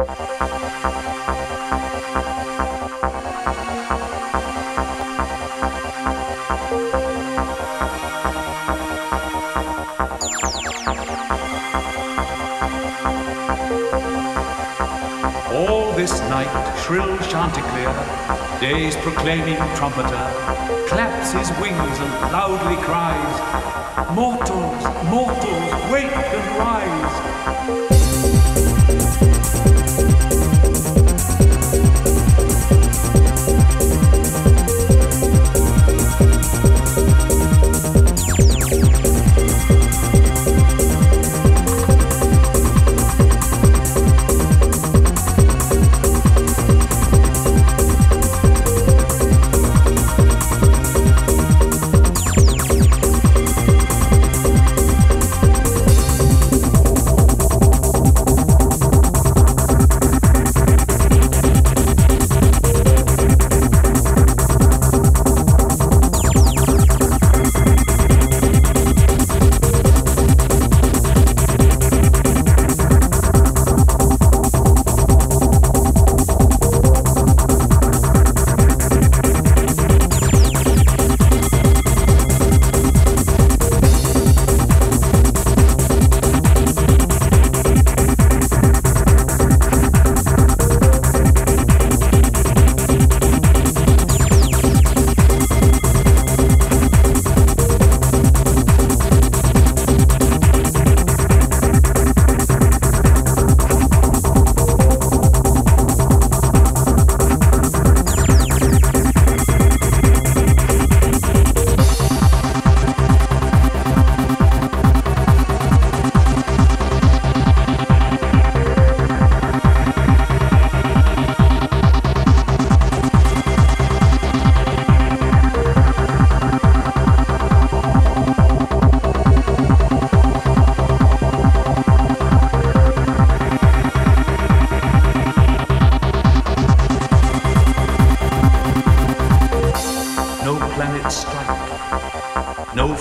All this night, shrill chanticleer, day's proclaiming trumpeter, claps his wings and loudly cries, Mortals, mortals, wake and rise!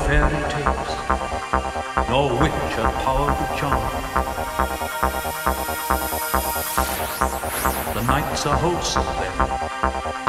Fairy tales, nor witch or powerful charm. The nights are wholesome then.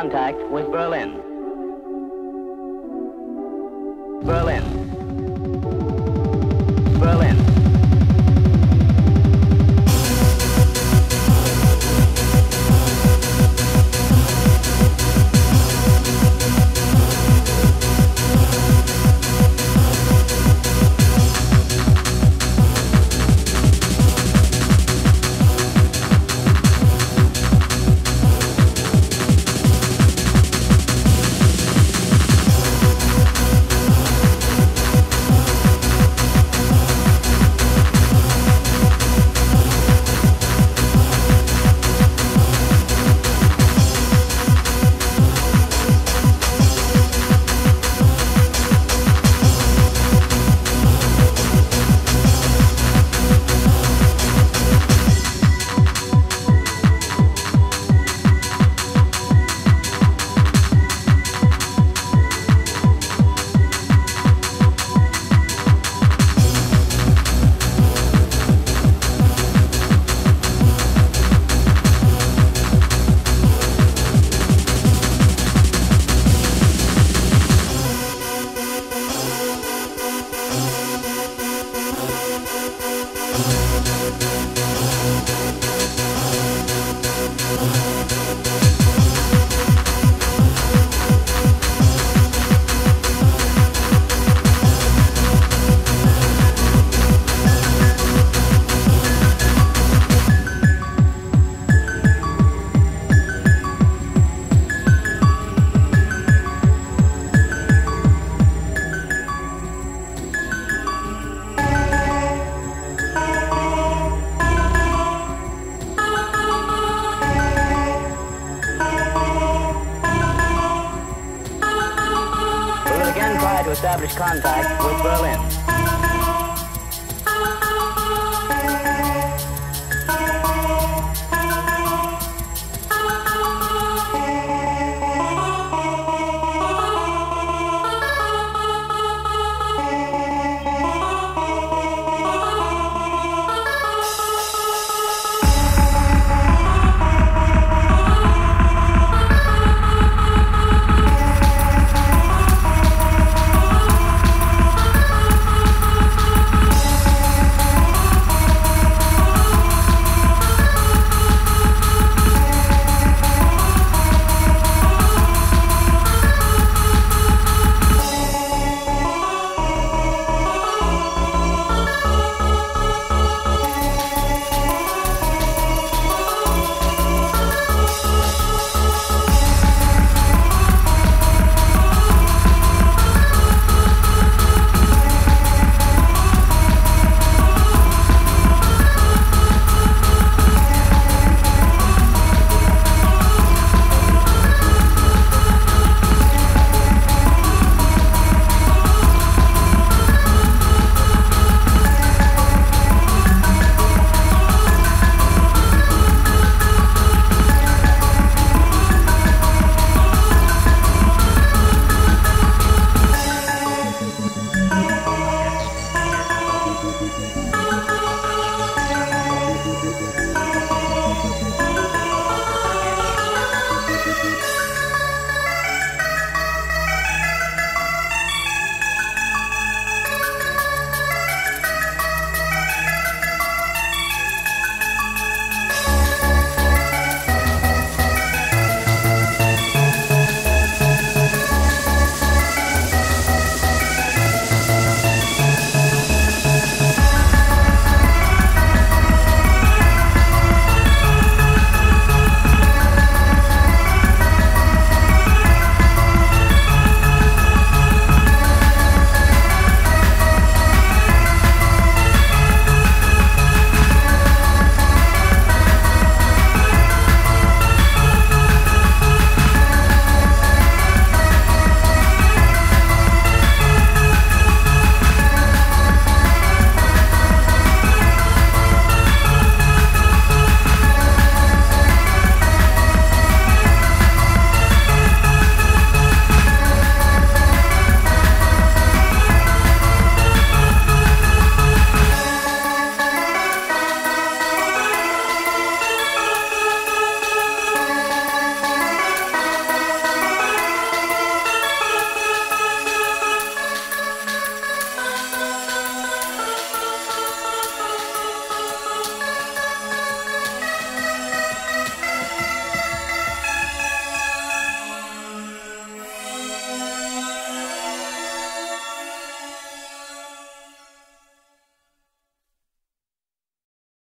contact with Berlin.